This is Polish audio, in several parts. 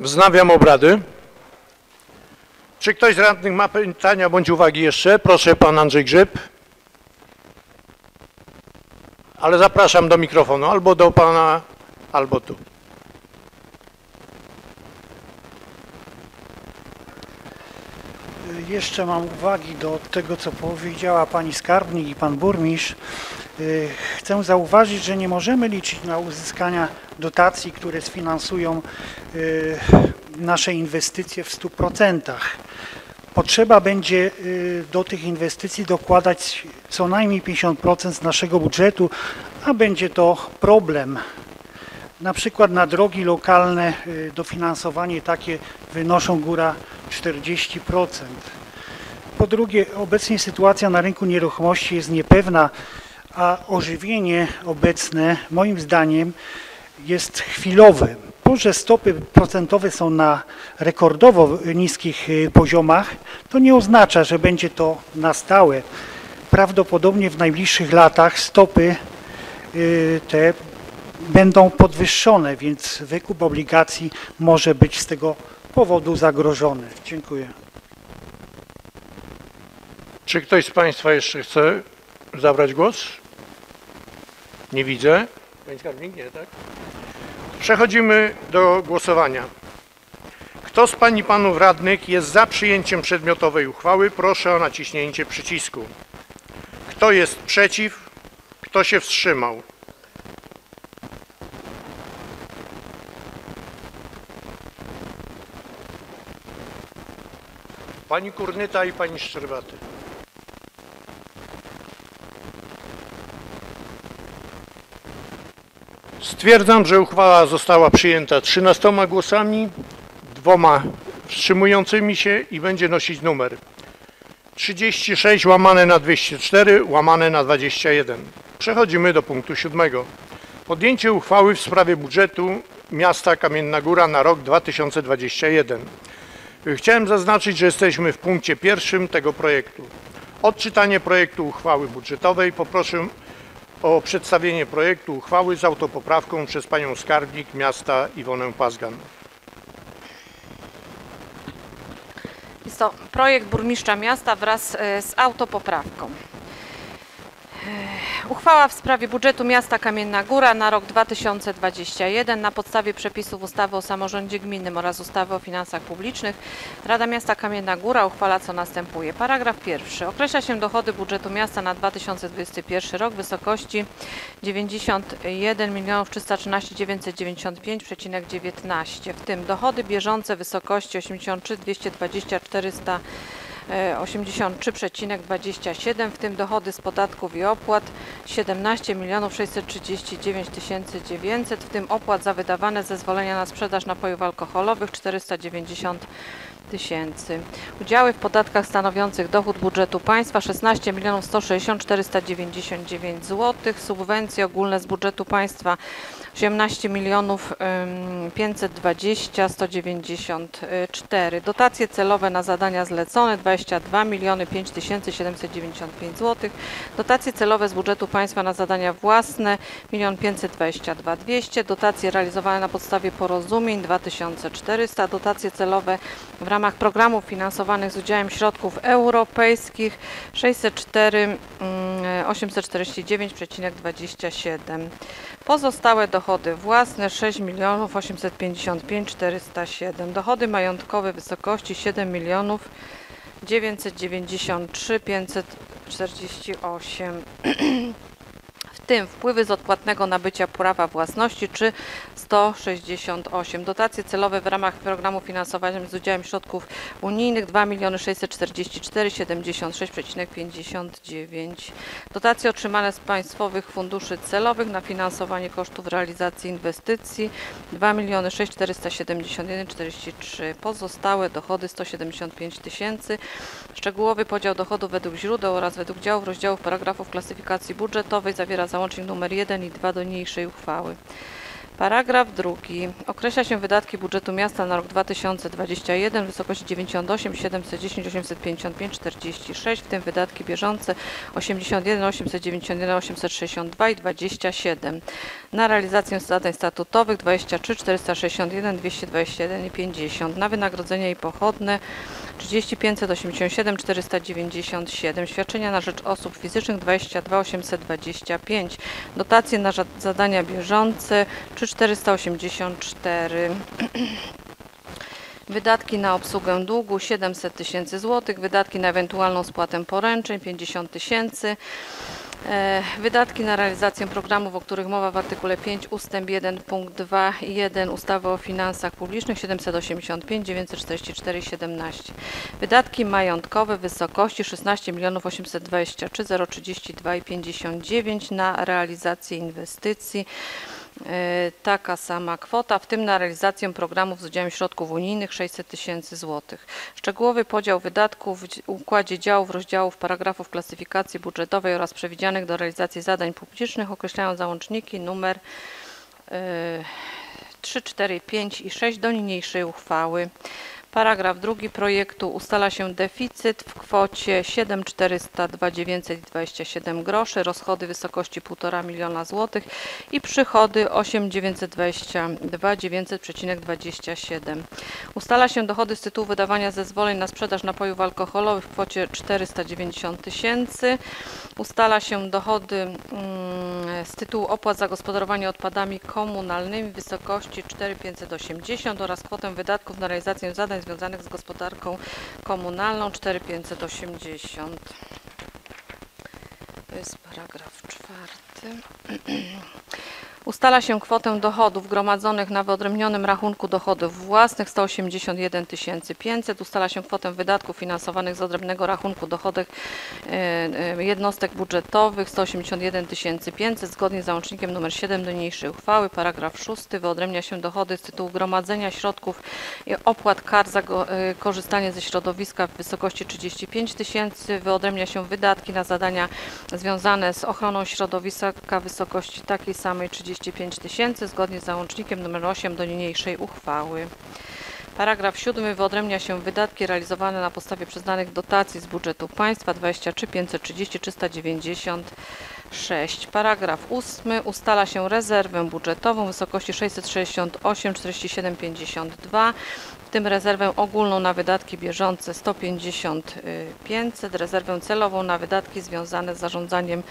Wznawiam obrady. Czy ktoś z radnych ma pytania bądź uwagi jeszcze? Proszę, pan Andrzej Grzyb. Ale zapraszam do mikrofonu, albo do pana, albo tu. Jeszcze mam uwagi do tego, co powiedziała pani skarbnik i pan burmistrz. Y, Chcę zauważyć, że nie możemy liczyć na uzyskania dotacji, które sfinansują y, nasze inwestycje w 100%. Potrzeba będzie y, do tych inwestycji dokładać co najmniej 50% z naszego budżetu, a będzie to problem. Na przykład na drogi lokalne dofinansowanie takie wynoszą góra 40%. Po drugie, obecnie sytuacja na rynku nieruchomości jest niepewna, a ożywienie obecne moim zdaniem jest chwilowe. To, że stopy procentowe są na rekordowo niskich y, poziomach, to nie oznacza, że będzie to na stałe. Prawdopodobnie w najbliższych latach stopy y, te będą podwyższone, więc wykup obligacji może być z tego powodu zagrożony. Dziękuję. Czy ktoś z Państwa jeszcze chce zabrać głos? Nie widzę. Pani skarbnik? Nie, tak? Przechodzimy do głosowania. Kto z Pań i Panów Radnych jest za przyjęciem przedmiotowej uchwały, proszę o naciśnięcie przycisku. Kto jest przeciw? Kto się wstrzymał? Pani Kurnyta i Pani Szczerbaty. Stwierdzam, że uchwała została przyjęta 13 głosami, dwoma wstrzymującymi się i będzie nosić numer 36 łamane na 204 łamane na 21. Przechodzimy do punktu siódmego. Podjęcie uchwały w sprawie budżetu miasta Kamienna Góra na rok 2021. Chciałem zaznaczyć, że jesteśmy w punkcie pierwszym tego projektu. Odczytanie projektu uchwały budżetowej poproszę o przedstawienie projektu uchwały z autopoprawką przez panią skarbnik miasta Iwonę Pazgan. Jest to projekt burmistrza miasta wraz e, z autopoprawką. Uchwała w sprawie budżetu miasta Kamienna Góra na rok 2021 na podstawie przepisów ustawy o samorządzie gminnym oraz ustawy o finansach publicznych Rada Miasta Kamienna Góra uchwala co następuje. Paragraf pierwszy. Określa się dochody budżetu miasta na 2021 rok w wysokości 91 313 995,19 w tym dochody bieżące w wysokości 83 220 400 e, 83,27, w tym dochody z podatków i opłat 17 639 900, w tym opłat za wydawane zezwolenia na sprzedaż napojów alkoholowych 490 tysięcy. Udziały w podatkach stanowiących dochód budżetu państwa 16 160 499 zł. Subwencje ogólne z budżetu państwa 18 milionów ym, 520 194. Dotacje celowe na zadania zlecone 22 miliony 5 795 zł. Dotacje celowe z budżetu państwa na zadania własne 1 522 200. Dotacje realizowane na podstawie porozumień 2400. Dotacje celowe w ramach programów finansowanych z udziałem środków europejskich 604 mm, 849,27. Pozostałe dochody własne 6 milionów 855 407. Dochody majątkowe w wysokości 7 milionów 993 548. Tym wpływy z odpłatnego nabycia prawa własności czy 168. Dotacje celowe w ramach programu finansowania z udziałem środków unijnych 2 644 76,59. Dotacje otrzymane z państwowych funduszy celowych na finansowanie kosztów realizacji inwestycji 2 641 43. Pozostałe dochody 175 tysięcy. Szczegółowy podział dochodów według źródeł oraz według działów rozdziałów paragrafów klasyfikacji budżetowej zawiera załącznik nr 1 i 2 do niniejszej uchwały. Paragraf drugi. Określa się wydatki budżetu miasta na rok 2021 w wysokości 98 710 855 46, w tym wydatki bieżące 81 891 862 i 27. Na realizację zadań statutowych 23 461 221 i 50. Na wynagrodzenia i pochodne 30 587 497. Świadczenia na rzecz osób fizycznych 22 825. Dotacje na zadania bieżące 3484. Wydatki na obsługę długu 700 tysięcy złotych, wydatki na ewentualną spłatę poręczeń 50 tysięcy, e, wydatki na realizację programów, o których mowa w artykule 5 ustęp 1 punkt 2 i 1 ustawy o finansach publicznych 785 944 17. Wydatki majątkowe w wysokości 16 823 032 i 59 na realizację inwestycji. E, Taka sama kwota, w tym na realizację programów z udziałem środków unijnych 600 tysięcy złotych. Szczegółowy podział wydatków w dzi- układzie działów, rozdziałów, paragrafów klasyfikacji budżetowej oraz przewidzianych do realizacji zadań publicznych określają załączniki numer e, 3, 4, 5 i 6 do niniejszej uchwały. Paragraf drugi projektu ustala się deficyt w kwocie 7 402 927 groszy, rozchody w wysokości 1,5 miliona złotych i przychody 8 922 900,27. Ustala się dochody z tytułu wydawania zezwoleń na sprzedaż napojów alkoholowych w kwocie 490 tysięcy. Ustala się dochody mm, z tytułu opłat za gospodarowanie odpadami komunalnymi w wysokości 4580 oraz kwotę wydatków na realizację zadań związanych z gospodarką komunalną 4580. To jest paragraf czwarty. Ustala się kwotę dochodów gromadzonych na wyodrębnionym rachunku dochodów własnych 181 500. Ustala się kwotę wydatków finansowanych z odrębnego rachunku dochodów e, e, jednostek budżetowych 181 500 zgodnie z załącznikiem nr 7 do niniejszej uchwały. Paragraf 6. Wyodrębnia się dochody z tytułu gromadzenia środków i opłat kar za e, korzystanie ze środowiska w wysokości 35 tysięcy. Wyodrębnia się wydatki na zadania związane z ochroną środowiska w wysokości takiej samej 35 tysięcy zgodnie z załącznikiem nr 8 do niniejszej uchwały. Paragraf 7 wyodrębnia się wydatki realizowane na podstawie przyznanych dotacji z budżetu państwa 23 530 396. Paragraf 8 ustala się rezerwę budżetową w wysokości 668 47 52 w tym rezerwę ogólną na wydatki bieżące 150 500, rezerwę celową na wydatki związane z zarządzaniem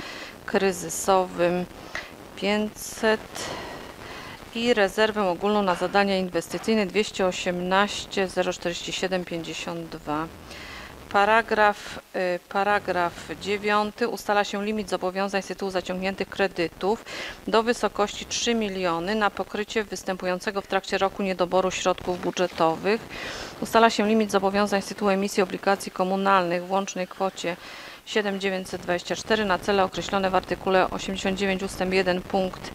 kryzysowym 500 i rezerwę ogólną na zadania inwestycyjne 218 047 52. Paragraf, y, paragraf 9 ustala się limit zobowiązań z tytułu zaciągniętych kredytów do wysokości 3 miliony na pokrycie występującego w trakcie roku niedoboru środków budżetowych. Ustala się limit zobowiązań z tytułu emisji obligacji komunalnych w łącznej kwocie 7924 na cele określone w artykule 89 ust. 1 punkt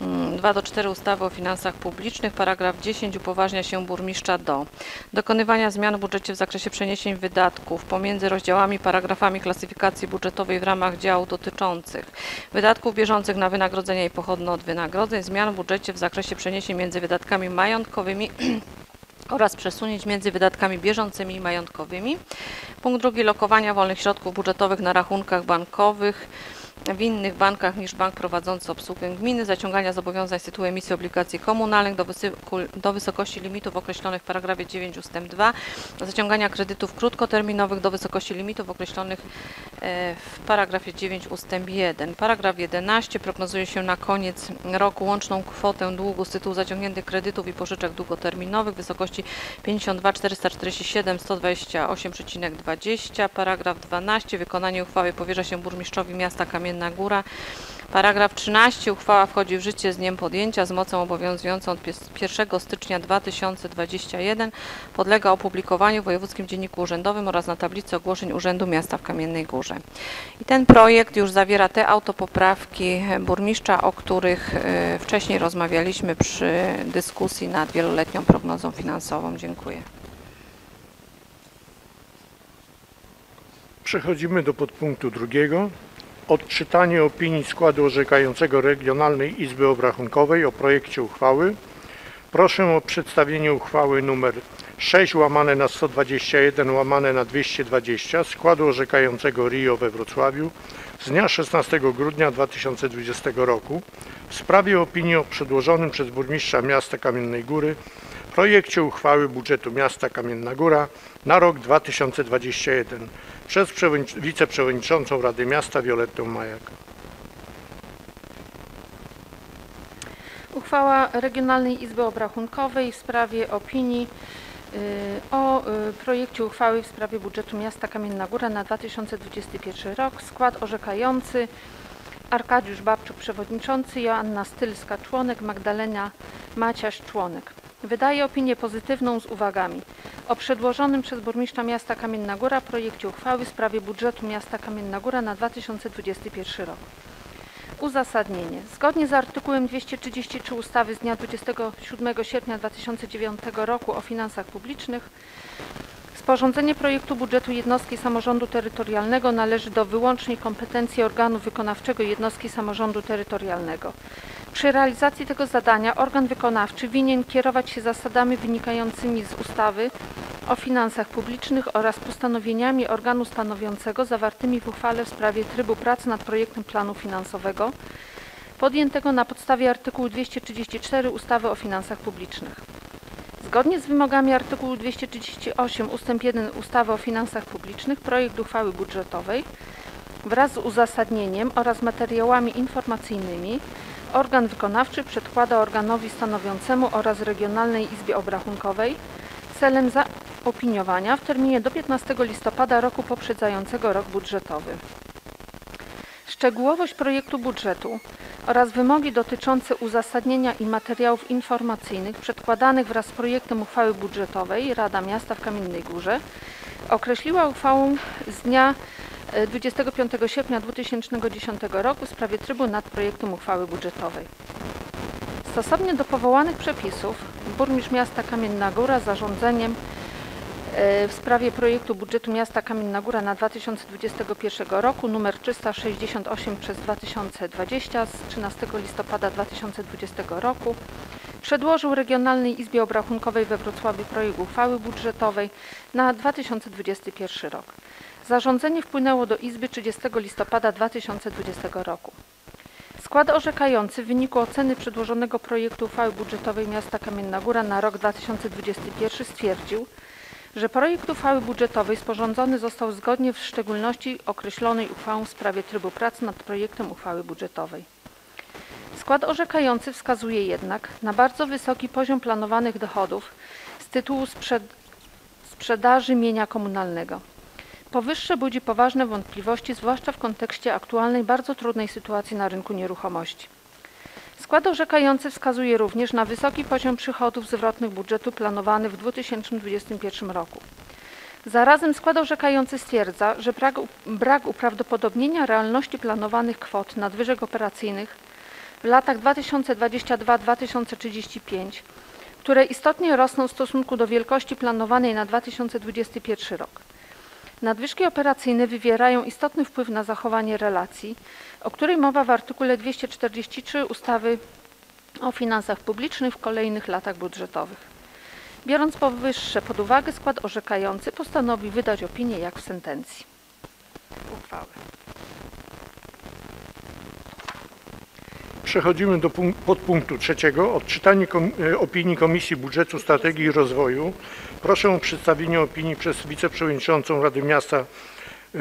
mm, 2 do 4 ustawy o finansach publicznych. Paragraf 10 upoważnia się burmistrza do dokonywania zmian w budżecie w zakresie przeniesień wydatków pomiędzy rozdziałami, paragrafami klasyfikacji budżetowej w ramach działów dotyczących wydatków bieżących na wynagrodzenia i pochodne od wynagrodzeń, zmian w budżecie w zakresie przeniesień między wydatkami majątkowymi oraz przesunięć między wydatkami bieżącymi i majątkowymi. Punkt drugi lokowania wolnych środków budżetowych na rachunkach bankowych w innych bankach niż bank prowadzący obsługę gminy, zaciągania zobowiązań z tytułu emisji obligacji komunalnych do, do wysokości limitów określonych w paragrafie 9 ust. 2, zaciągania kredytów krótkoterminowych do wysokości limitów określonych w paragrafie 9 ust. 1. Paragraf 11 prognozuje się na koniec roku łączną kwotę długu z tytułu zaciągniętych kredytów i pożyczek długoterminowych w wysokości 52 447 128,20. Paragraf 12 wykonanie uchwały powierza się burmistrzowi miasta Kamienna Góra. Paragraf 13. Uchwała wchodzi w życie z dniem podjęcia z mocą obowiązującą od pies- 1 stycznia 2021. Podlega opublikowaniu w Wojewódzkim Dzienniku Urzędowym oraz na tablicy ogłoszeń Urzędu Miasta w Kamiennej Górze. I ten projekt już zawiera te autopoprawki burmistrza, o których e, wcześniej rozmawialiśmy przy dyskusji nad wieloletnią prognozą finansową. Dziękuję. Przechodzimy do podpunktu drugiego. Odczytanie opinii składu orzekającego Regionalnej Izby Obrachunkowej o projekcie uchwały. Proszę o przedstawienie uchwały nr 6 łamane na 121 łamane na 220 składu orzekającego RIO we Wrocławiu z dnia 16 grudnia 2020 roku w sprawie opinii o przedłożonym przez burmistrza miasta Kamiennej Góry projekcie uchwały budżetu miasta Kamienna Góra na rok 2021 przez przewodnic- wiceprzewodniczącą Rady Miasta Violettę Majak. Uchwała Regionalnej Izby Obrachunkowej w sprawie opinii y, o y, projekcie uchwały w sprawie budżetu miasta Kamienna Góra na 2021 rok. Skład orzekający Arkadiusz Babczuk przewodniczący, Joanna Stylska członek, Magdalena Maciaś członek. Wydaje opinię pozytywną z uwagami o przedłożonym przez burmistrza miasta Kamienna Góra projekcie uchwały w sprawie budżetu miasta Kamienna Góra na 2021 rok. Uzasadnienie. Zgodnie z artykułem 233 ustawy z dnia 27 sierpnia 2009 roku o finansach publicznych sporządzenie projektu budżetu jednostki samorządu terytorialnego należy do wyłącznej kompetencji organu wykonawczego jednostki samorządu terytorialnego. Przy realizacji tego zadania organ wykonawczy winien kierować się zasadami wynikającymi z ustawy o finansach publicznych oraz postanowieniami organu stanowiącego zawartymi w uchwale w sprawie trybu pracy nad projektem planu finansowego podjętego na podstawie artykułu 234 ustawy o finansach publicznych. Zgodnie z wymogami artykułu 238 ust. 1 ustawy o finansach publicznych projekt uchwały budżetowej wraz z uzasadnieniem oraz materiałami informacyjnymi organ wykonawczy przedkłada organowi stanowiącemu oraz Regionalnej Izbie Obrachunkowej celem zaopiniowania w terminie do 15 listopada roku poprzedzającego rok budżetowy. Szczegółowość projektu budżetu oraz wymogi dotyczące uzasadnienia i materiałów informacyjnych przedkładanych wraz z projektem uchwały budżetowej Rada Miasta w Kamiennej Górze określiła uchwałą z dnia 25 sierpnia 2010 roku w sprawie trybu nad projektem uchwały budżetowej. Stosownie do powołanych przepisów burmistrz miasta Kamienna Góra zarządzeniem e, w sprawie projektu budżetu miasta Kamienna Góra na 2021 roku nr 368 przez 2020 z 13 listopada 2020 roku przedłożył Regionalnej Izbie Obrachunkowej we Wrocławiu projekt uchwały budżetowej na 2021 rok. Zarządzenie wpłynęło do Izby 30 listopada 2020 roku. Skład orzekający w wyniku oceny przedłożonego projektu uchwały budżetowej miasta Kamienna Góra na rok 2021 stwierdził, że projekt uchwały budżetowej sporządzony został zgodnie w szczególności określonej uchwałą w sprawie trybu pracy nad projektem uchwały budżetowej. Skład orzekający wskazuje jednak na bardzo wysoki poziom planowanych dochodów z tytułu sprzed sprzedaży mienia komunalnego. Powyższe budzi poważne wątpliwości, zwłaszcza w kontekście aktualnej bardzo trudnej sytuacji na rynku nieruchomości. Skład orzekający wskazuje również na wysoki poziom przychodów zwrotnych budżetu planowany w 2021 roku. Zarazem skład orzekający stwierdza, że brak, uprawdopodobnienia realności planowanych kwot nadwyżek operacyjnych w latach 2022-2035, które istotnie rosną w stosunku do wielkości planowanej na 2021 rok. Nadwyżki operacyjne wywierają istotny wpływ na zachowanie relacji, o której mowa w artykule 243 ustawy o finansach publicznych w kolejnych latach budżetowych. Biorąc powyższe pod uwagę, skład orzekający postanowi wydać opinię jak w sentencji. Uchwały. Przechodzimy do punk- podpunktu trzeciego. Odczytanie kom- e, opinii Komisji Budżetu, Strategii i Rozwoju. Proszę o przedstawienie opinii przez wiceprzewodniczącą Rady Miasta e,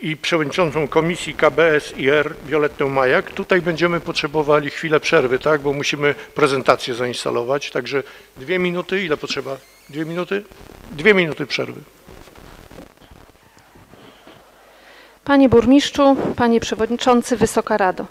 i przewodniczącą Komisji KBS i R Violettę Majak. Tutaj będziemy potrzebowali chwilę przerwy, tak, bo musimy prezentację zainstalować. Także dwie minuty. Ile potrzeba? Dwie minuty? Dwie minuty przerwy. Panie Burmistrzu, Panie Przewodniczący, Wysoka Rado.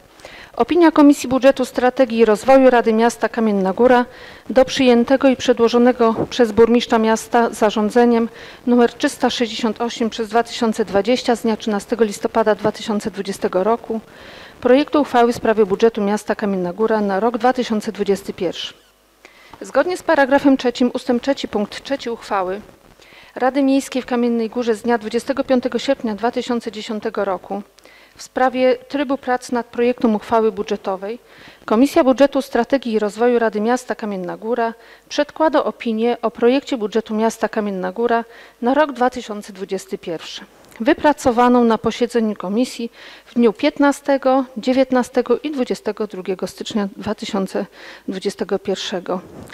Opinia Komisji Budżetu, Strategii i Rozwoju Rady Miasta Kamienna Góra do przyjętego i przedłożonego przez Burmistrza Miasta zarządzeniem nr 368 przez 2020 z dnia 13 listopada 2020 roku projektu uchwały w sprawie budżetu Miasta Kamienna Góra na rok 2021. Zgodnie z paragrafem 3 ust. 3 punkt 3 uchwały Rady Miejskiej w Kamiennej Górze z dnia 25 sierpnia 2010 roku w sprawie trybu prac nad projektem uchwały budżetowej. Komisja Budżetu Strategii i Rozwoju Rady Miasta Kamienna Góra przedkłada opinię o projekcie budżetu miasta Kamienna Góra na rok 2021, wypracowaną na posiedzeniu komisji w dniu 15, 19 i 22 stycznia 2021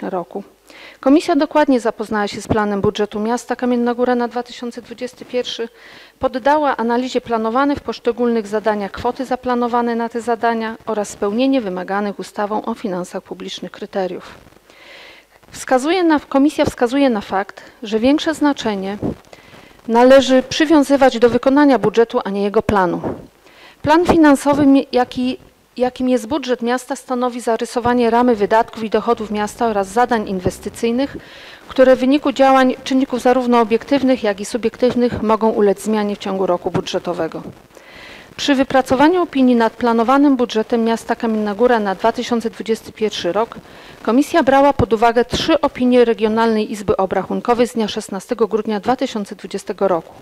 roku. Komisja dokładnie zapoznała się z planem budżetu miasta Kamienna Góra na 2021, poddała analizie planowane w poszczególnych zadaniach kwoty zaplanowane na te zadania oraz spełnienie wymaganych ustawą o finansach publicznych kryteriów. Wskazuje na, komisja wskazuje na fakt, że większe znaczenie należy przywiązywać do wykonania budżetu, a nie jego planu. Plan finansowy, jaki jakim jest budżet miasta, stanowi zarysowanie ramy wydatków i dochodów miasta oraz zadań inwestycyjnych, które w wyniku działań czynników zarówno obiektywnych, jak i subiektywnych mogą ulec zmianie w ciągu roku budżetowego. Przy wypracowaniu opinii nad planowanym budżetem miasta Kamienna Góra na 2021 rok komisja brała pod uwagę trzy opinie Regionalnej Izby Obrachunkowej z dnia 16 grudnia 2020 roku.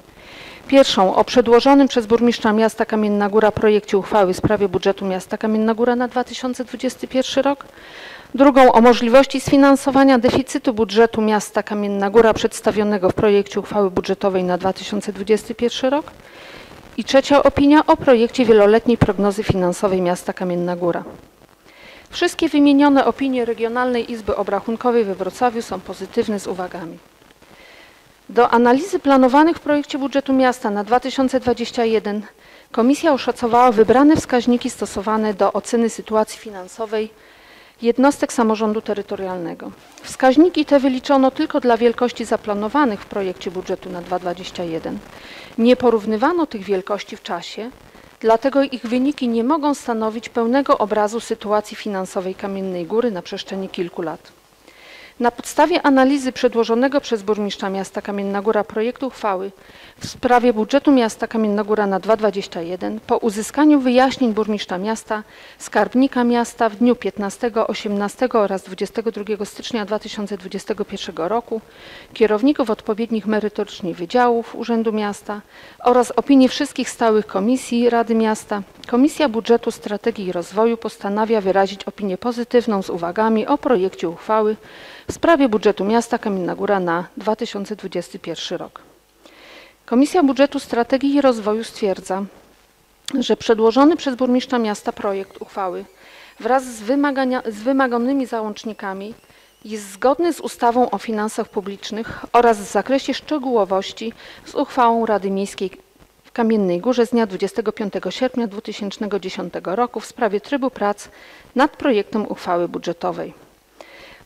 Pierwszą o przedłożonym przez burmistrza miasta Kamienna Góra projekcie uchwały w sprawie budżetu miasta Kamienna Góra na 2021 rok. Drugą o możliwości sfinansowania deficytu budżetu miasta Kamienna Góra przedstawionego w projekcie uchwały budżetowej na 2021 rok. I trzecia opinia o projekcie wieloletniej prognozy finansowej miasta Kamienna Góra. Wszystkie wymienione opinie Regionalnej Izby Obrachunkowej we Wrocławiu są pozytywne z uwagami. Do analizy planowanych w projekcie budżetu miasta na 2021 Komisja oszacowała wybrane wskaźniki stosowane do oceny sytuacji finansowej jednostek samorządu terytorialnego. Wskaźniki te wyliczono tylko dla wielkości zaplanowanych w projekcie budżetu na 2021. Nie porównywano tych wielkości w czasie, dlatego ich wyniki nie mogą stanowić pełnego obrazu sytuacji finansowej Kamiennej Góry na przestrzeni kilku lat. Na podstawie analizy przedłożonego przez burmistrza miasta Kamienna Góra projektu uchwały w sprawie budżetu miasta Kamienna Góra na 2021 po uzyskaniu wyjaśnień burmistrza miasta, skarbnika miasta w dniu 15, 18 oraz 22 stycznia 2021 roku, kierowników odpowiednich merytorycznie wydziałów Urzędu Miasta oraz opinii wszystkich stałych komisji Rady Miasta, Komisja Budżetu Strategii i Rozwoju postanawia wyrazić opinię pozytywną z uwagami o projekcie uchwały w sprawie budżetu miasta Kamienna Góra na 2021 rok. Komisja Budżetu Strategii i Rozwoju stwierdza, że przedłożony przez burmistrza miasta projekt uchwały wraz z, z wymaganymi załącznikami jest zgodny z ustawą o finansach publicznych oraz w zakresie szczegółowości z uchwałą Rady Miejskiej w Kamiennej Górze z dnia 25 sierpnia 2010 roku w sprawie trybu prac nad projektem uchwały budżetowej.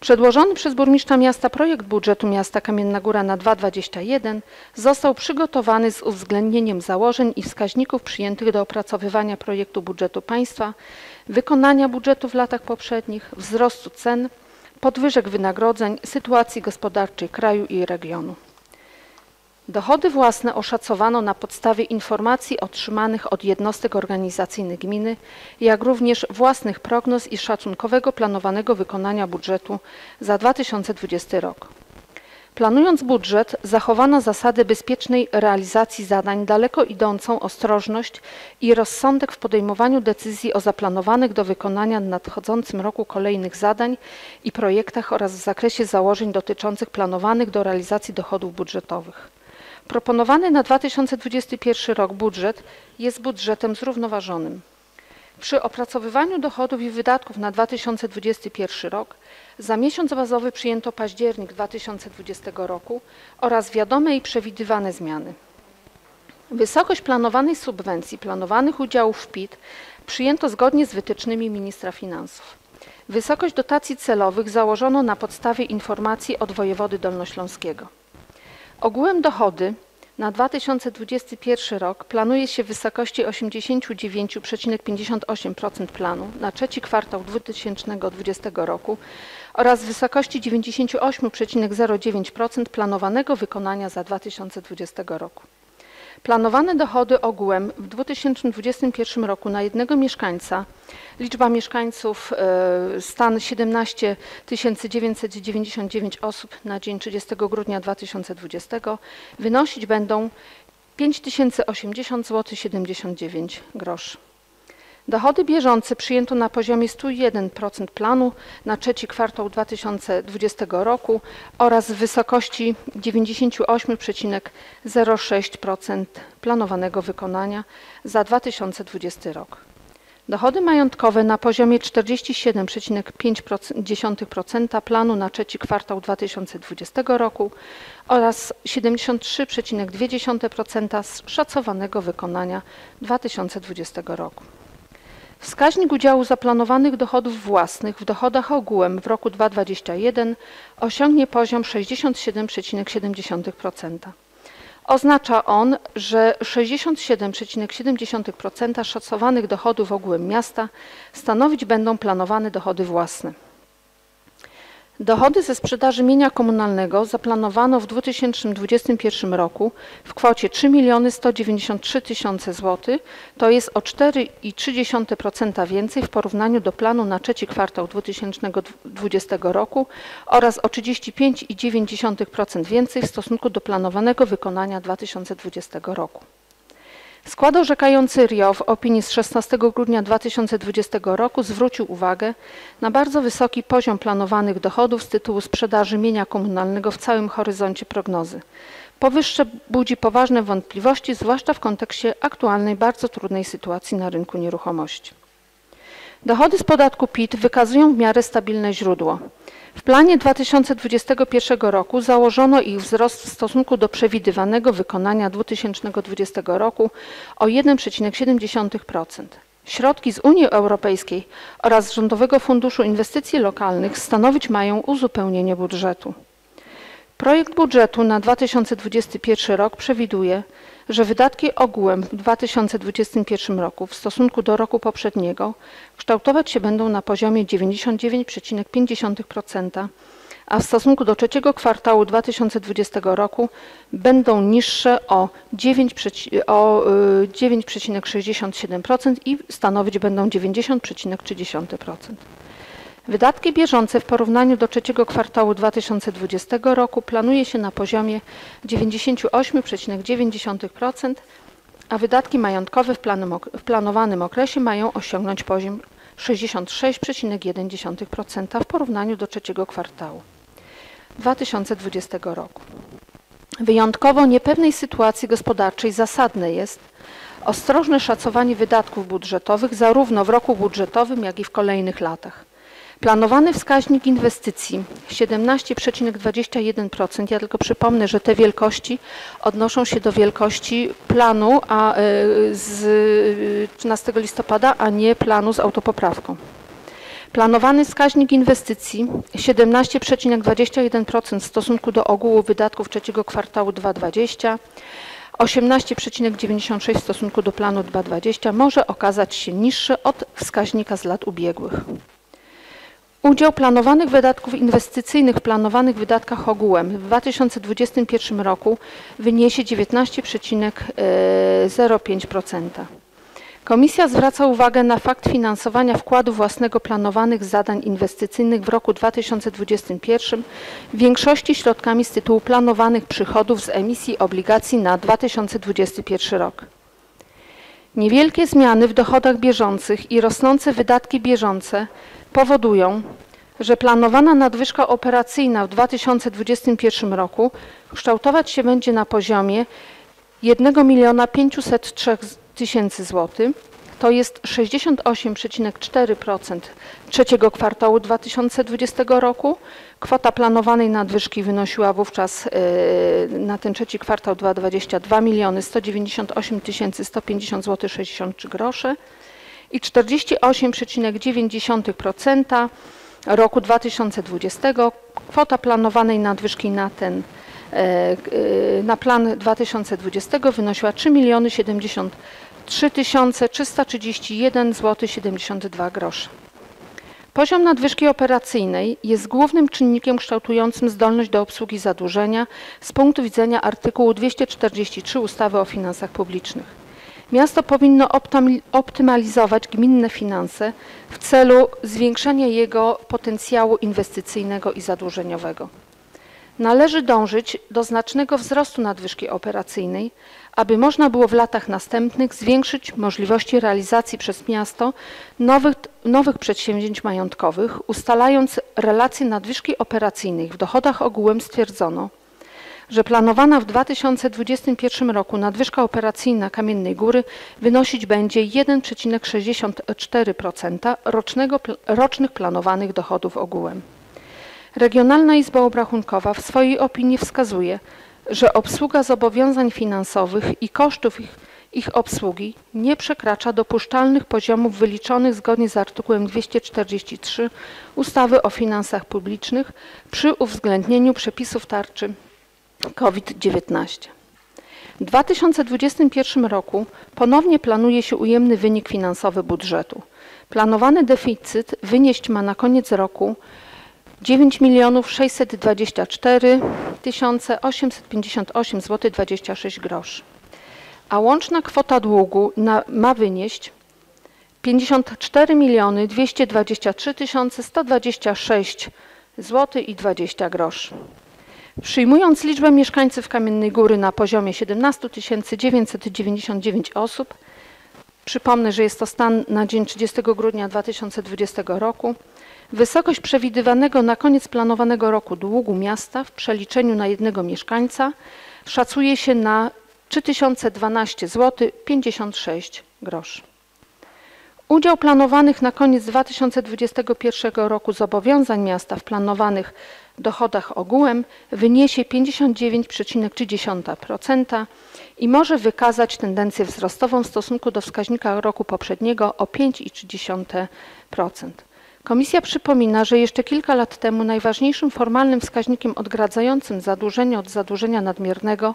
Przedłożony przez burmistrza miasta projekt budżetu miasta Kamienna Góra na 2021 został przygotowany z uwzględnieniem założeń i wskaźników przyjętych do opracowywania projektu budżetu państwa, wykonania budżetu w latach poprzednich, wzrostu cen, podwyżek wynagrodzeń, sytuacji gospodarczej kraju i regionu. Dochody własne oszacowano na podstawie informacji otrzymanych od jednostek organizacyjnych gminy, jak również własnych prognoz i szacunkowego planowanego wykonania budżetu za 2020 rok. Planując budżet, zachowano zasady bezpiecznej realizacji zadań, daleko idącą ostrożność i rozsądek w podejmowaniu decyzji o zaplanowanych do wykonania w nadchodzącym roku kolejnych zadań i projektach oraz w zakresie założeń dotyczących planowanych do realizacji dochodów budżetowych. Proponowany na 2021 rok budżet jest budżetem zrównoważonym. Przy opracowywaniu dochodów i wydatków na 2021 rok za miesiąc bazowy przyjęto październik 2020 roku oraz wiadome i przewidywane zmiany. Wysokość planowanej subwencji, planowanych udziałów w PIT przyjęto zgodnie z wytycznymi ministra finansów. Wysokość dotacji celowych założono na podstawie informacji od wojewody dolnośląskiego. Ogółem dochody na 2021 rok planuje się w wysokości 89,58% planu na trzeci kwartał 2020 roku oraz w wysokości 98,09% planowanego wykonania za 2020 roku. Planowane dochody ogółem w 2021 roku na jednego mieszkańca, liczba mieszkańców e, stan 17 999 osób na dzień 30 grudnia 2020 wynosić będą 5080 zł 79 groszy. Dochody bieżące przyjęto na poziomie 101% planu na trzeci kwartał 2020 roku oraz w wysokości 98,06% planowanego wykonania za 2020 rok. Dochody majątkowe na poziomie 47,5% planu na trzeci kwartał 2020 roku oraz 73,2% z szacowanego wykonania 2020 roku. Wskaźnik udziału zaplanowanych dochodów własnych w dochodach ogółem w roku 2021 osiągnie poziom 67,7%. Oznacza on, że 67,7% szacowanych dochodów ogółem miasta stanowić będą planowane dochody własne. Dochody ze sprzedaży mienia komunalnego zaplanowano w 2021 roku w kwocie 3 193 tysiące złotych, to jest o 4,3% więcej w porównaniu do planu na trzeci kwartał 2020 roku oraz o 35,9% więcej w stosunku do planowanego wykonania 2020 roku. Skład orzekający RIO w opinii z 16 grudnia 2020 roku zwrócił uwagę na bardzo wysoki poziom planowanych dochodów z tytułu sprzedaży mienia komunalnego w całym horyzoncie prognozy. Powyższe budzi poważne wątpliwości, zwłaszcza w kontekście aktualnej bardzo trudnej sytuacji na rynku nieruchomości. Dochody z podatku PIT wykazują w miarę stabilne źródło. W planie 2021 roku założono ich wzrost w stosunku do przewidywanego wykonania 2020 roku o 1,7%. Środki z Unii Europejskiej oraz Rządowego Funduszu Inwestycji Lokalnych stanowić mają uzupełnienie budżetu. Projekt budżetu na 2021 rok przewiduje, że wydatki ogółem w 2021 roku w stosunku do roku poprzedniego kształtować się będą na poziomie 99,5%, a w stosunku do trzeciego kwartału 2020 roku będą niższe o 9,67% o, y, 9,67% i stanowić będą 90,3%. Wydatki bieżące w porównaniu do trzeciego kwartału 2020 roku planuje się na poziomie 98,9%, a wydatki majątkowe w, planowanym okresie mają osiągnąć poziom 66,1% w porównaniu do trzeciego kwartału 2020 roku. Wyjątkowo niepewnej sytuacji gospodarczej zasadne jest ostrożne szacowanie wydatków budżetowych zarówno w roku budżetowym, jak i w kolejnych latach. Planowany wskaźnik inwestycji 17,21%. Ja tylko przypomnę, że te wielkości odnoszą się do wielkości planu a, e, z 13 listopada, a nie planu z autopoprawką. Planowany wskaźnik inwestycji 17,21% w stosunku do ogółu wydatków trzeciego kwartału 2020, 18,96% w stosunku do planu 2020 może okazać się niższy od wskaźnika z lat ubiegłych. Udział planowanych wydatków inwestycyjnych w planowanych wydatkach ogółem w 2021 roku wyniesie 19,05%. Komisja zwraca uwagę na fakt finansowania wkładu własnego planowanych zadań inwestycyjnych w roku 2021 w większości środkami z tytułu planowanych przychodów z emisji obligacji na 2021 rok. Niewielkie zmiany w dochodach bieżących i rosnące wydatki bieżące powodują, że planowana nadwyżka operacyjna w 2021 roku kształtować się będzie na poziomie 1 miliona 503 tysięcy złotych, to jest 68,4% trzeciego kwartału 2020 roku. Kwota planowanej nadwyżki wynosiła wówczas yy, na ten trzeci kwartał 2020 2 miliony 198 150 zł 63 grosze i 48,9% roku 2020 kwota planowanej nadwyżki na ten e, e, na plan 2020 wynosiła 3 miliony 73 331 zł 72 grosze. Poziom nadwyżki operacyjnej jest głównym czynnikiem kształtującym zdolność do obsługi zadłużenia z punktu widzenia artykułu 243 ustawy o finansach publicznych. Miasto powinno optymalizować gminne finanse w celu zwiększenia jego potencjału inwestycyjnego i zadłużeniowego. Należy dążyć do znacznego wzrostu nadwyżki operacyjnej, aby można było w latach następnych zwiększyć możliwości realizacji przez miasto nowych, nowych przedsięwzięć majątkowych, ustalając relacje nadwyżki operacyjnej w dochodach ogółem stwierdzono, że planowana w 2021 roku nadwyżka operacyjna Kamiennej Góry wynosić będzie 1,64% rocznego, rocznych planowanych dochodów ogółem. Regionalna Izba Obrachunkowa w swojej opinii wskazuje, że obsługa zobowiązań finansowych i kosztów ich, ich obsługi nie przekracza dopuszczalnych poziomów wyliczonych zgodnie z artykułem 243 ustawy o finansach publicznych przy uwzględnieniu przepisów tarczy COVID-19. W 2021 roku ponownie planuje się ujemny wynik finansowy budżetu. Planowany deficyt wynieść ma na koniec roku 9 milionów 624 858 zł 26 groszy. A łączna kwota długu na, ma wynieść 54 miliony 223 126 zł i 20 groszy. Przyjmując liczbę mieszkańców Kamiennej Góry na poziomie 17 999 osób, przypomnę, że jest to stan na dzień 30 grudnia 2020 roku, wysokość przewidywanego na koniec planowanego roku długu miasta w przeliczeniu na jednego mieszkańca szacuje się na 3012 zł 56 groszy. Udział planowanych na koniec 2021 roku zobowiązań miasta w planowanych dochodach ogółem wyniesie 59,3% i może wykazać tendencję wzrostową w stosunku do wskaźnika roku poprzedniego o 5,3%. Komisja przypomina, że jeszcze kilka lat temu najważniejszym formalnym wskaźnikiem odgradzającym zadłużenie od zadłużenia nadmiernego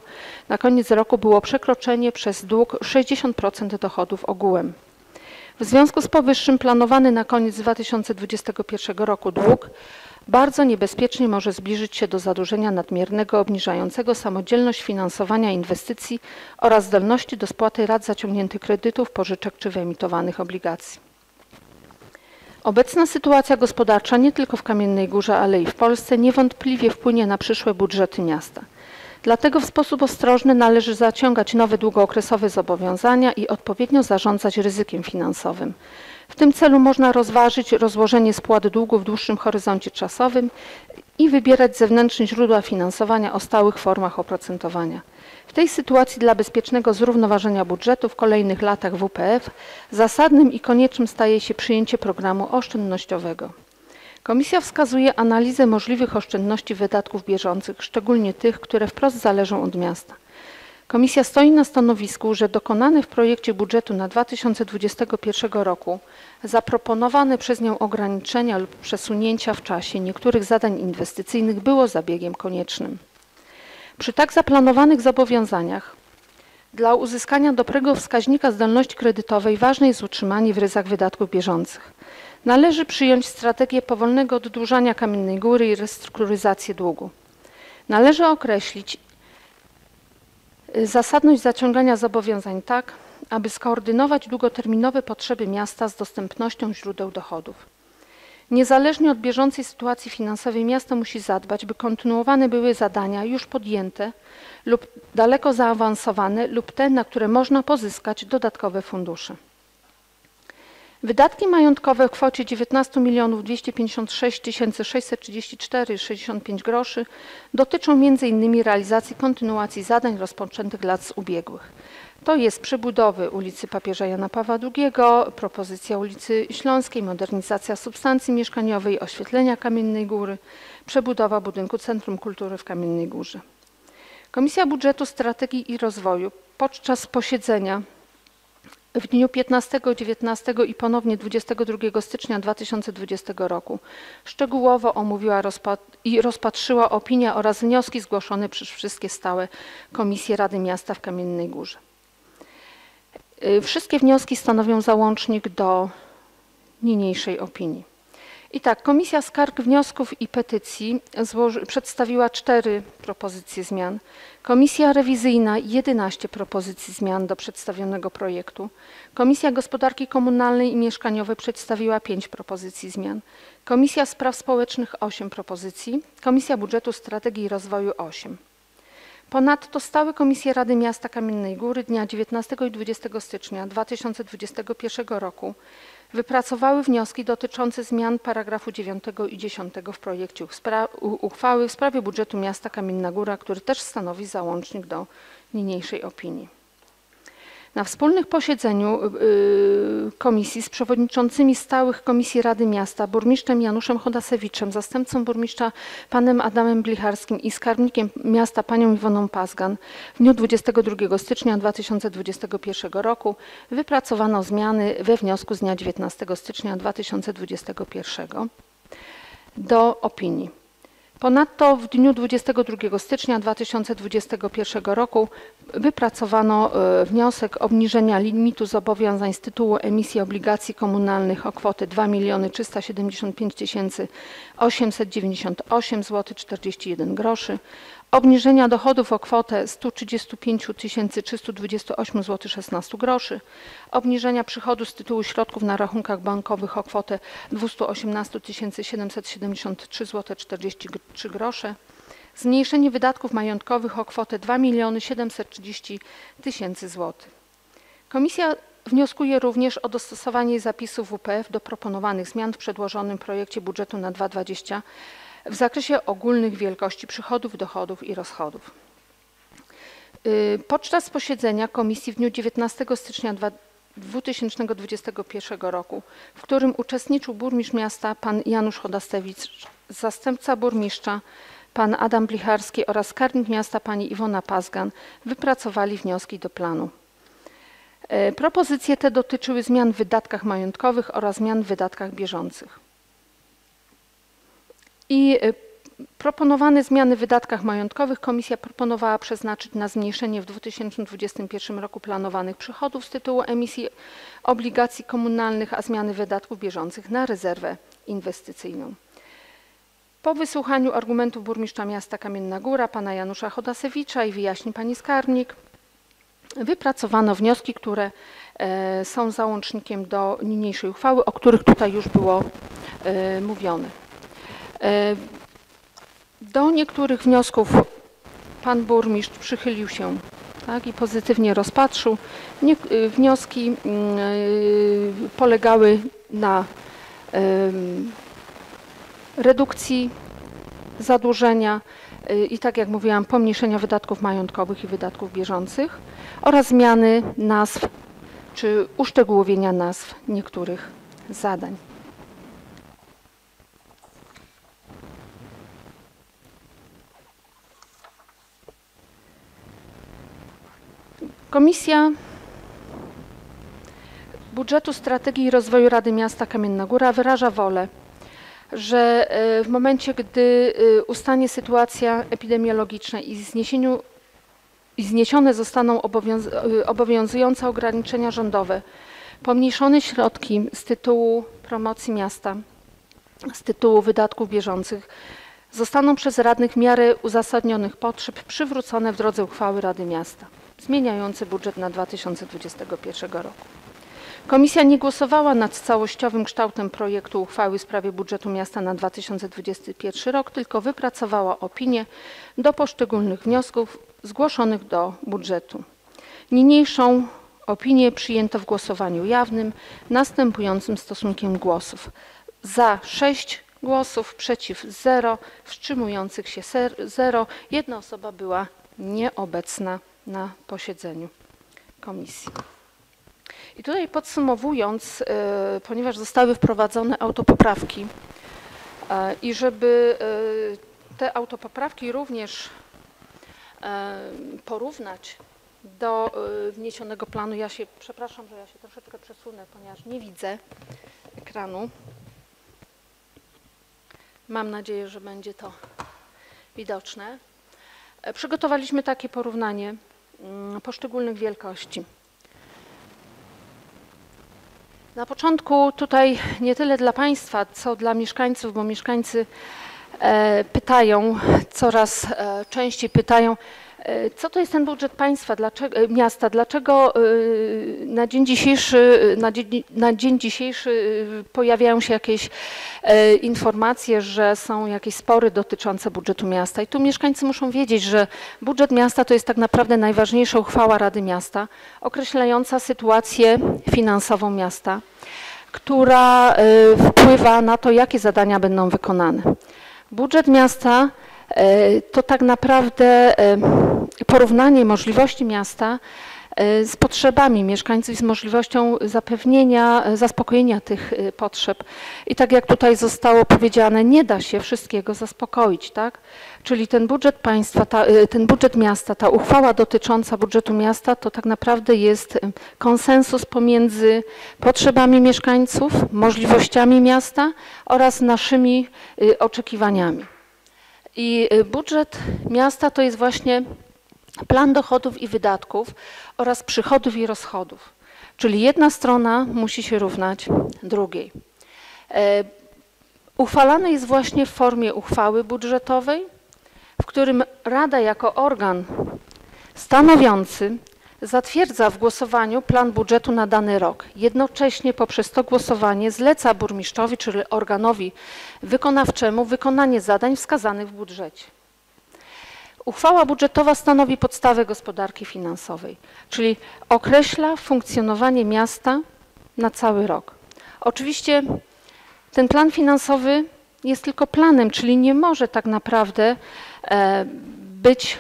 na koniec roku było przekroczenie przez dług 60% dochodów ogółem. W związku z powyższym planowany na koniec 2021 roku dług bardzo niebezpiecznie może zbliżyć się do zadłużenia nadmiernego obniżającego samodzielność finansowania inwestycji oraz zdolności do spłaty rat zaciągniętych kredytów, pożyczek czy wyemitowanych obligacji. Obecna sytuacja gospodarcza nie tylko w Kamiennej Górze, ale i w Polsce niewątpliwie wpłynie na przyszłe budżety miasta. Dlatego w sposób ostrożny należy zaciągać nowe długookresowe zobowiązania i odpowiednio zarządzać ryzykiem finansowym. W tym celu można rozważyć rozłożenie spłat długu w dłuższym horyzoncie czasowym i wybierać zewnętrzne źródła finansowania o stałych formach oprocentowania. W tej sytuacji dla bezpiecznego zrównoważenia budżetu w kolejnych latach WPF zasadnym i koniecznym staje się przyjęcie programu oszczędnościowego. Komisja wskazuje analizę możliwych oszczędności wydatków bieżących, szczególnie tych, które wprost zależą od miasta. Komisja stoi na stanowisku, że dokonane w projekcie budżetu na 2021 roku zaproponowane przez nią ograniczenia lub przesunięcia w czasie niektórych zadań inwestycyjnych było zabiegiem koniecznym. Przy tak zaplanowanych zobowiązaniach dla uzyskania dobrego wskaźnika zdolności kredytowej ważne jest utrzymanie w ryzach wydatków bieżących. Należy przyjąć strategię powolnego oddłużania Kamiennej Góry i restrukturyzację długu. Należy określić zasadność zaciągania zobowiązań tak, aby skoordynować długoterminowe potrzeby miasta z dostępnością źródeł dochodów. Niezależnie od bieżącej sytuacji finansowej miasto musi zadbać, by kontynuowane były zadania już podjęte lub daleko zaawansowane lub te, na które można pozyskać dodatkowe fundusze. Wydatki majątkowe w kwocie 19 256 634,65 groszy dotyczą m.in. realizacji kontynuacji zadań rozpoczętych lat z ubiegłych. To jest przebudowy ulicy Papieża Jana Pawła II, propozycja ulicy Śląskiej, modernizacja substancji mieszkaniowej, oświetlenia Kamiennej Góry, przebudowa budynku Centrum Kultury w Kamiennej Górze. Komisja Budżetu, Strategii i Rozwoju podczas posiedzenia w dniu 15, 19 i ponownie 22 stycznia 2020 roku szczegółowo omówiła i rozpatrzyła opinie oraz wnioski zgłoszone przez wszystkie stałe komisje Rady Miasta w Kamiennej Górze. Y, wszystkie wnioski stanowią załącznik do niniejszej opinii. I tak, Komisja Skarg, Wniosków i Petycji złoży, przedstawiła cztery propozycje zmian. Komisja Rewizyjna 11 propozycji zmian do przedstawionego projektu. Komisja Gospodarki Komunalnej i Mieszkaniowej przedstawiła 5 propozycji zmian. Komisja Spraw Społecznych 8 propozycji. Komisja Budżetu Strategii i Rozwoju 8. Ponadto stałe komisje Rady Miasta Kamiennej Góry dnia 19 i 20 stycznia 2021 roku wypracowały wnioski dotyczące zmian paragrafu 9 i 10 w projekcie uchwały w sprawie budżetu miasta Kamienna Góra, który też stanowi załącznik do niniejszej opinii. Na wspólnych posiedzeniu y, komisji z przewodniczącymi stałych komisji Rady Miasta, burmistrzem Januszem Chodasewiczem, zastępcą burmistrza panem Adamem Blicharskim i skarbnikiem miasta panią Iwoną Pazgan w dniu 22 stycznia 2021 roku wypracowano zmiany we wniosku z dnia 19 stycznia 2021 do opinii. Ponadto w dniu 22 stycznia 2021 roku wypracowano e, wniosek obniżenia limitu zobowiązań z tytułu emisji obligacji komunalnych o kwotę 2 375 898 zł 41 groszy, obniżenia dochodów o kwotę 135 328 zł 16 groszy, obniżenia przychodu z tytułu środków na rachunkach bankowych o kwotę 218 773 zł 43 grosze, zmniejszenie wydatków majątkowych o kwotę 2 730 tysięcy złotych. Komisja wnioskuje również o dostosowanie zapisów WPF do proponowanych zmian w przedłożonym projekcie budżetu na 2020 w zakresie ogólnych wielkości przychodów, dochodów i rozchodów. Y, Podczas posiedzenia komisji w dniu 19 stycznia dwa- 2021 roku, w którym uczestniczył burmistrz miasta pan Janusz Chodastewicz, zastępca burmistrza pan Adam Blicharski oraz skarbnik miasta pani Iwona Pazgan wypracowali wnioski do planu. E, Propozycje te dotyczyły zmian w wydatkach majątkowych oraz zmian w wydatkach bieżących. I e, proponowane zmiany w wydatkach majątkowych komisja proponowała przeznaczyć na zmniejszenie w 2021 roku planowanych przychodów z tytułu emisji obligacji komunalnych, a zmiany wydatków bieżących na rezerwę inwestycyjną. Po wysłuchaniu argumentów burmistrza miasta Kamienna Góra, pana Janusza Chodasewicza i wyjaśnień pani skarbnik, wypracowano wnioski, które e, są załącznikiem do niniejszej uchwały, o których tutaj już było e, mówione. E, Do niektórych wniosków pan burmistrz przychylił się tak, i pozytywnie rozpatrzył. Nie, y, wnioski mm, y, polegały na redukcji zadłużenia i tak jak mówiłam, pomniejszenia wydatków majątkowych i wydatków bieżących oraz zmiany nazw czy uszczegółowienia nazw niektórych zadań. Komisja Budżetu Strategii Rozwoju Rady Miasta Kamienna Góra wyraża wolę, że e, w momencie, gdy e, ustanie sytuacja epidemiologiczna i, zniesieniu, i zniesione zostaną obowiąz, e, obowiązujące ograniczenia rządowe, pomniejszone środki z tytułu promocji miasta, z tytułu wydatków bieżących, zostaną przez radnych w miarę uzasadnionych potrzeb przywrócone w drodze uchwały Rady Miasta zmieniający budżet na 2021 roku. Komisja nie głosowała nad całościowym kształtem projektu uchwały w sprawie budżetu miasta na 2021 rok, tylko wypracowała opinię do poszczególnych wniosków zgłoszonych do budżetu. Niniejszą opinię przyjęto w głosowaniu jawnym następującym stosunkiem głosów. Za 6 głosów, przeciw 0, wstrzymujących się 0. Jedna osoba była nieobecna na posiedzeniu komisji. I tutaj podsumowując, e, ponieważ zostały wprowadzone autopoprawki e, i żeby e, te autopoprawki również porównać do wniesionego planu, ja się, przepraszam, że ja się troszeczkę przesunę, ponieważ nie widzę ekranu. Mam nadzieję, że będzie to widoczne. Przygotowaliśmy takie porównanie poszczególnych wielkości. Na początku tutaj nie tyle dla Państwa, co dla mieszkańców, bo mieszkańcy e, pytają, coraz e, częściej pytają, co to jest ten budżet państwa, dlaczego, e, miasta, dlaczego e, na dzień dzisiejszy, na dzień, na dzień dzisiejszy e, pojawiają się jakieś e, informacje, że są jakieś spory dotyczące budżetu miasta. I tu mieszkańcy muszą wiedzieć, że budżet miasta to jest tak naprawdę najważniejsza uchwała Rady Miasta, określająca sytuację finansową miasta, która e, wpływa na to, jakie zadania będą wykonane. Budżet miasta e, to tak naprawdę e, porównanie możliwości miasta e, z potrzebami mieszkańców i z możliwością zapewnienia, e, zaspokojenia tych e, potrzeb. I tak jak tutaj zostało powiedziane, nie da się wszystkiego zaspokoić, tak? Czyli ten budżet państwa, ta, e, ten budżet miasta, ta uchwała dotycząca budżetu miasta to tak naprawdę jest e, konsensus pomiędzy potrzebami mieszkańców, możliwościami miasta oraz naszymi oczekiwaniami. I y, budżet miasta to jest właśnie plan dochodów i wydatków oraz przychodów i rozchodów. Czyli jedna strona musi się równać drugiej. E, Uchwalane jest właśnie w formie uchwały budżetowej, w którym Rada jako organ stanowiący zatwierdza w głosowaniu plan budżetu na dany rok. Jednocześnie poprzez to głosowanie zleca burmistrzowi, czyli organowi wykonawczemu, wykonanie zadań wskazanych w budżecie. Uchwała budżetowa stanowi podstawę gospodarki finansowej, czyli określa funkcjonowanie miasta na cały rok. Oczywiście ten plan finansowy jest tylko planem, czyli nie może tak naprawdę e, być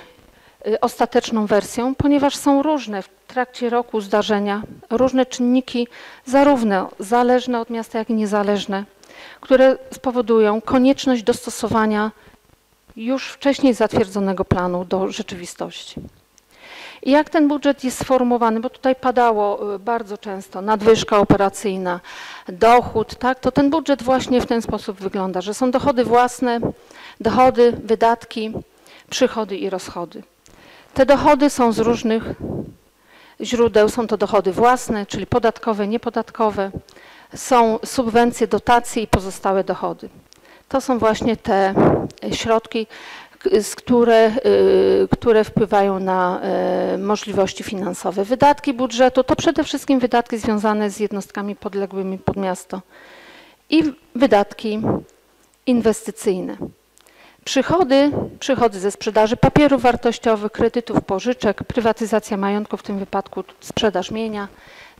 ostateczną wersją, ponieważ są różne w trakcie roku zdarzenia, różne czynniki, zarówno zależne od miasta, jak i niezależne, które spowodują konieczność dostosowania już wcześniej zatwierdzonego planu do rzeczywistości. I jak ten budżet jest sformułowany, bo tutaj padało y, bardzo często nadwyżka operacyjna, dochód, tak, to ten budżet właśnie w ten sposób wygląda, że są dochody własne, dochody, wydatki, przychody i rozchody. Te dochody są z różnych źródeł. Są to dochody własne, czyli podatkowe, niepodatkowe. Są subwencje, dotacje i pozostałe dochody. To są właśnie te środki, które, y, które wpływają na y, możliwości finansowe. Wydatki budżetu to przede wszystkim wydatki związane z jednostkami podległymi pod miasto i wydatki inwestycyjne. Przychody, przychody ze sprzedaży papierów wartościowych, kredytów, pożyczek, prywatyzacja majątku, w tym wypadku sprzedaż mienia,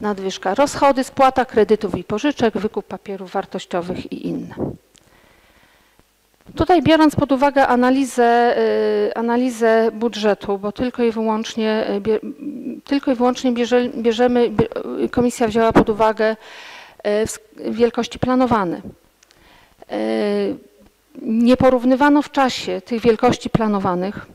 nadwyżka, rozchody, spłata kredytów i pożyczek, wykup papierów wartościowych i inne. Tutaj biorąc pod uwagę analizę, y, analizę budżetu, bo tylko i wyłącznie, y, tylko i wyłącznie bierze, bierzemy, bie, y, komisja wzięła pod uwagę wielkości planowane. Y, Nie porównywano w czasie tych wielkości planowanych,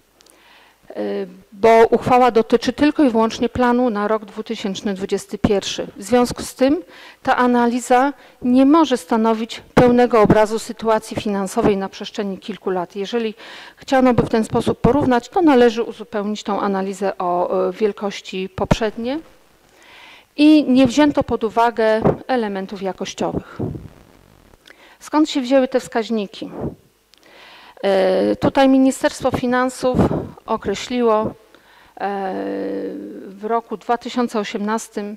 y, bo uchwała dotyczy tylko i wyłącznie planu na rok 2021. W związku z tym ta analiza nie może stanowić pełnego obrazu sytuacji finansowej na przestrzeni kilku lat. Jeżeli chciano by w ten sposób porównać, to należy uzupełnić tą analizę o e, wielkości poprzednie i nie wzięto pod uwagę elementów jakościowych. Skąd się wzięły te wskaźniki? E, Tutaj Ministerstwo Finansów określiło e, w roku 2018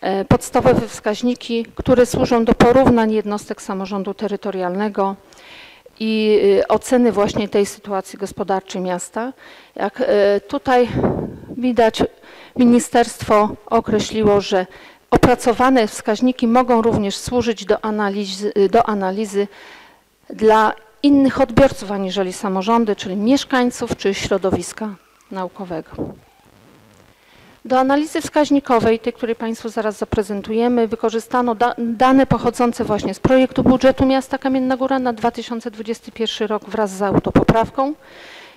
e, podstawowe wskaźniki, które służą do porównań jednostek samorządu terytorialnego i oceny właśnie tej sytuacji gospodarczej miasta. Jak tutaj widać, ministerstwo określiło, że opracowane wskaźniki mogą również służyć do analizy, do analizy dla innych odbiorców aniżeli samorządy, czyli mieszkańców czy środowiska naukowego. Do analizy wskaźnikowej, tej, której Państwu zaraz zaprezentujemy, wykorzystano da dane pochodzące właśnie z projektu budżetu miasta Kamienna Góra na 2021 rok wraz z autopoprawką,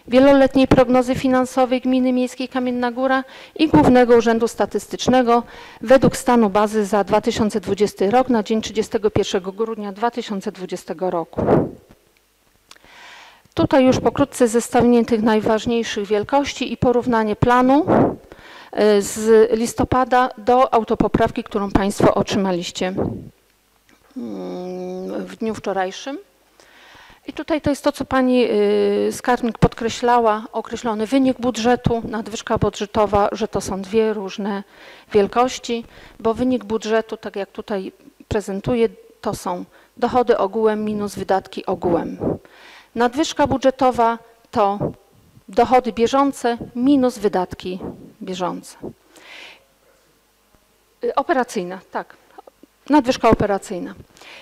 wieloletniej prognozy finansowej Gminy Miejskiej Kamienna Góra i Głównego Urzędu Statystycznego według stanu bazy za 2020 rok na dzień 31 grudnia 2020 roku. Tutaj już pokrótce zestawienie tych najważniejszych wielkości i porównanie planu e, z listopada do autopoprawki, którą Państwo otrzymaliście mm, w dniu wczorajszym. I tutaj to jest to, co Pani y, Skarbnik podkreślała, określony wynik budżetu, nadwyżka budżetowa, że to są dwie różne wielkości, bo wynik budżetu, tak jak tutaj prezentuję, to są dochody ogółem minus wydatki ogółem. Nadwyżka budżetowa to dochody bieżące minus wydatki bieżące. Y, Operacyjna, tak. Nadwyżka operacyjna.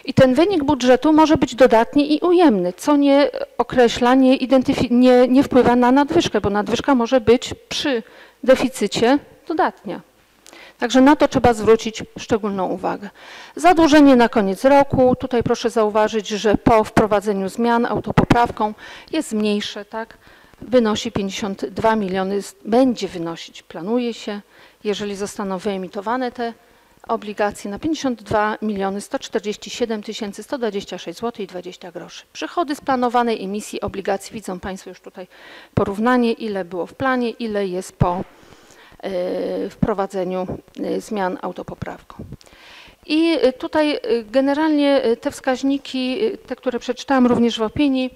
I ten wynik budżetu może być dodatni i ujemny, co nie określa, nie, nie, nie wpływa na nadwyżkę, bo nadwyżka może być przy deficycie dodatnia. Także na to trzeba zwrócić szczególną uwagę. Zadłużenie na koniec roku. Tutaj proszę zauważyć, że po wprowadzeniu zmian autopoprawką jest mniejsze, tak? Wynosi 52 miliony, będzie wynosić, planuje się, jeżeli zostaną wyemitowane te obligacje na 52 miliony 147 tysięcy 126 zł i 20 groszy. Przychody z planowanej emisji obligacji widzą Państwo już tutaj porównanie, ile było w planie, ile jest po e, wprowadzeniu e, zmian autopoprawką. I e, tutaj generalnie te wskaźniki, te, które przeczytałam również w opinii,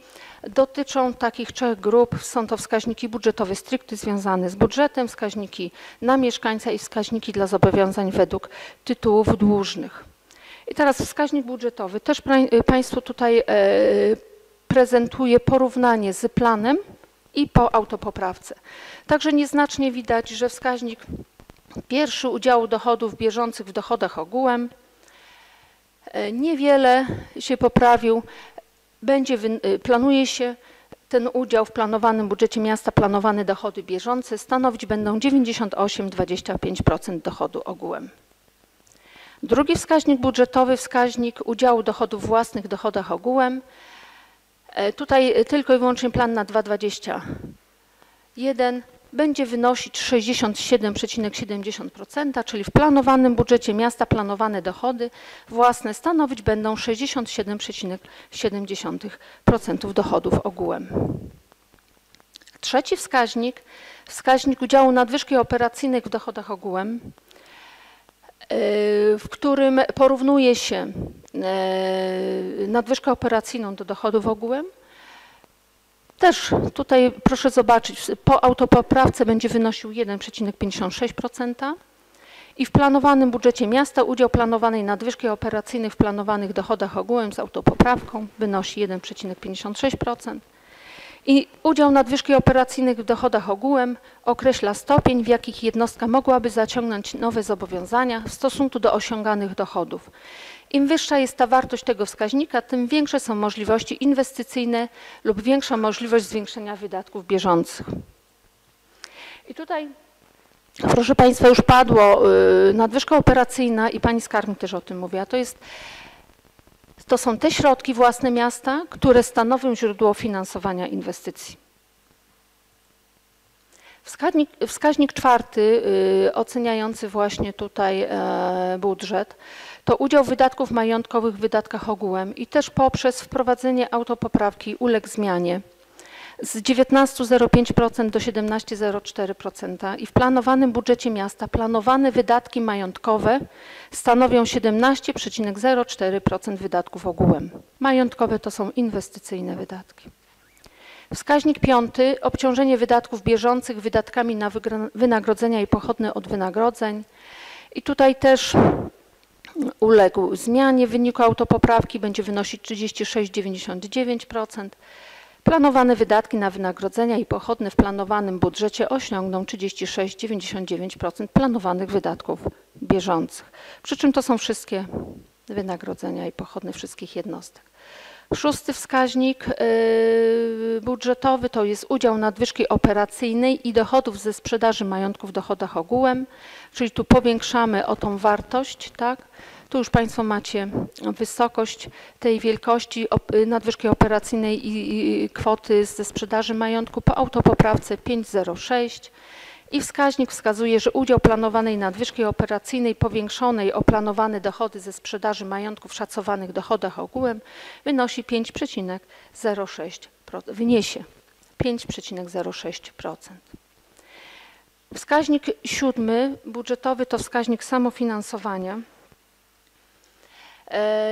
dotyczą takich trzech grup. Są to wskaźniki budżetowe stricte związane z budżetem, wskaźniki na mieszkańca i wskaźniki dla zobowiązań według tytułów dłużnych. I teraz wskaźnik budżetowy. Też pra- Państwu tutaj e, prezentuję porównanie z planem i po autopoprawce. Także nieznacznie widać, że wskaźnik pierwszy udziału dochodów bieżących w dochodach ogółem e, niewiele się poprawił. Będzie, y, planuje się ten udział w planowanym budżecie miasta, planowane dochody bieżące stanowić będą 98,25% dochodu ogółem. Drugi wskaźnik budżetowy, wskaźnik udziału dochodów własnych w dochodach ogółem. E, Tutaj tylko i wyłącznie plan na 2021 będzie wynosić 67,70%, czyli w planowanym budżecie miasta planowane dochody własne stanowić będą 67,7% dochodów ogółem. Trzeci wskaźnik, wskaźnik udziału nadwyżki operacyjnych w dochodach ogółem, yy, w którym porównuje się yy, nadwyżkę operacyjną do dochodów ogółem. Też tutaj proszę zobaczyć, po autopoprawce będzie wynosił 1,56% i w planowanym budżecie miasta udział planowanej nadwyżki operacyjnej w planowanych dochodach ogółem z autopoprawką wynosi 1,56%. I udział nadwyżki operacyjnych w dochodach ogółem określa stopień, w jakich jednostka mogłaby zaciągnąć nowe zobowiązania w stosunku do osiąganych dochodów. Im wyższa jest ta wartość tego wskaźnika, tym większe są możliwości inwestycyjne lub większa możliwość zwiększenia wydatków bieżących. I tutaj, proszę Państwa, już padło y, nadwyżka operacyjna i Pani Skarbnik też o tym mówiła. To jest to są te środki własne miasta, które stanowią źródło finansowania inwestycji. Wskaźnik, wskaźnik czwarty, y, oceniający właśnie tutaj e, budżet, to udział wydatków majątkowych w wydatkach ogółem i też poprzez wprowadzenie autopoprawki uległ zmianie z 19,05% do 17,04% i w planowanym budżecie miasta planowane wydatki majątkowe stanowią 17,04% wydatków ogółem. Majątkowe to są inwestycyjne wydatki. Wskaźnik piąty, obciążenie wydatków bieżących wydatkami na wynagrodzenia i pochodne od wynagrodzeń. I tutaj też uległ zmianie w wyniku autopoprawki, będzie wynosić 36,99%. Planowane wydatki na wynagrodzenia i pochodne w planowanym budżecie osiągną 36,99% planowanych wydatków bieżących. Przy czym to są wszystkie wynagrodzenia i pochodne wszystkich jednostek. Szósty wskaźnik yy, budżetowy to jest udział nadwyżki operacyjnej i dochodów ze sprzedaży majątków w dochodach ogółem, czyli tu powiększamy o tą wartość, tak? Tu już Państwo macie wysokość tej wielkości nadwyżki operacyjnej i kwoty ze sprzedaży majątku po autopoprawce 506 i wskaźnik wskazuje, że udział planowanej nadwyżki operacyjnej powiększonej o planowane dochody ze sprzedaży majątku w szacowanych dochodach ogółem wynosi 5,06%, wyniesie 5,06%. Wskaźnik siódmy budżetowy to wskaźnik samofinansowania. E,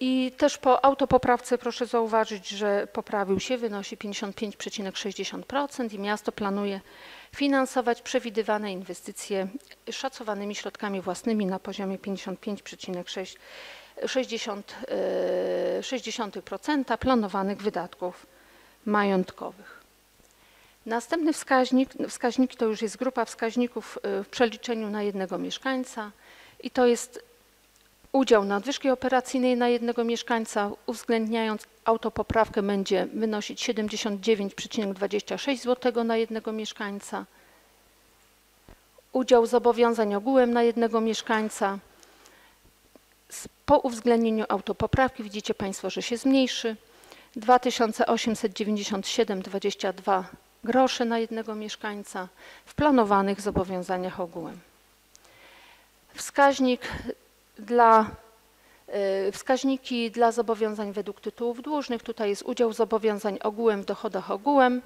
I też po autopoprawce proszę zauważyć, że poprawił się, wynosi 55,60% i miasto planuje finansować przewidywane inwestycje szacowanymi środkami własnymi na poziomie 55,6% 60, e, 60% planowanych wydatków majątkowych. Następny wskaźnik, wskaźniki to już jest grupa wskaźników e, w przeliczeniu na jednego mieszkańca i to jest udział nadwyżki operacyjnej na jednego mieszkańca, uwzględniając autopoprawkę będzie wynosić 79,26 zł na jednego mieszkańca. Udział zobowiązań ogółem na jednego mieszkańca po uwzględnieniu autopoprawki widzicie Państwo, że się zmniejszy. 2897,22 grosze na jednego mieszkańca w planowanych zobowiązaniach ogółem. Wskaźnik dla, y, wskaźniki dla zobowiązań według tytułów dłużnych. Tutaj jest udział zobowiązań ogółem w dochodach ogółem.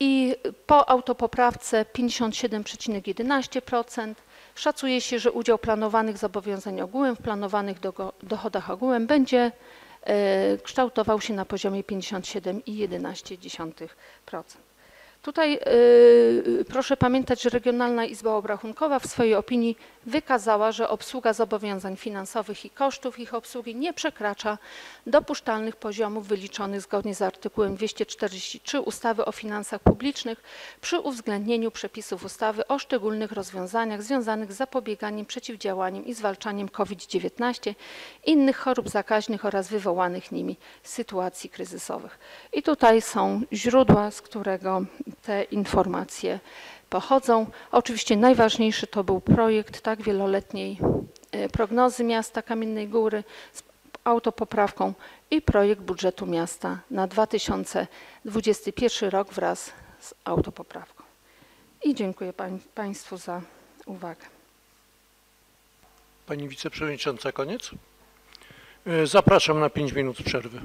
I po autopoprawce 57,11%. Szacuje się, że udział planowanych zobowiązań ogółem w planowanych dochodach ogółem będzie kształtował się na poziomie 57,11%. Tutaj y, proszę pamiętać, że Regionalna Izba Obrachunkowa w swojej opinii wykazała, że obsługa zobowiązań finansowych i kosztów ich obsługi nie przekracza dopuszczalnych poziomów wyliczonych zgodnie z artykułem 243 ustawy o finansach publicznych przy uwzględnieniu przepisów ustawy o szczególnych rozwiązaniach związanych z zapobieganiem, przeciwdziałaniem i zwalczaniem COVID-19, innych chorób zakaźnych oraz wywołanych nimi sytuacji kryzysowych. I tutaj są źródła, z którego te informacje pochodzą. Oczywiście najważniejszy to był projekt tak wieloletniej e, prognozy miasta Kamiennej Góry z autopoprawką i projekt budżetu miasta na 2021 rok wraz z autopoprawką. I dziękuję pań, Państwu za uwagę. Pani wiceprzewodnicząca, koniec? E, Zapraszam na 5 minut przerwy.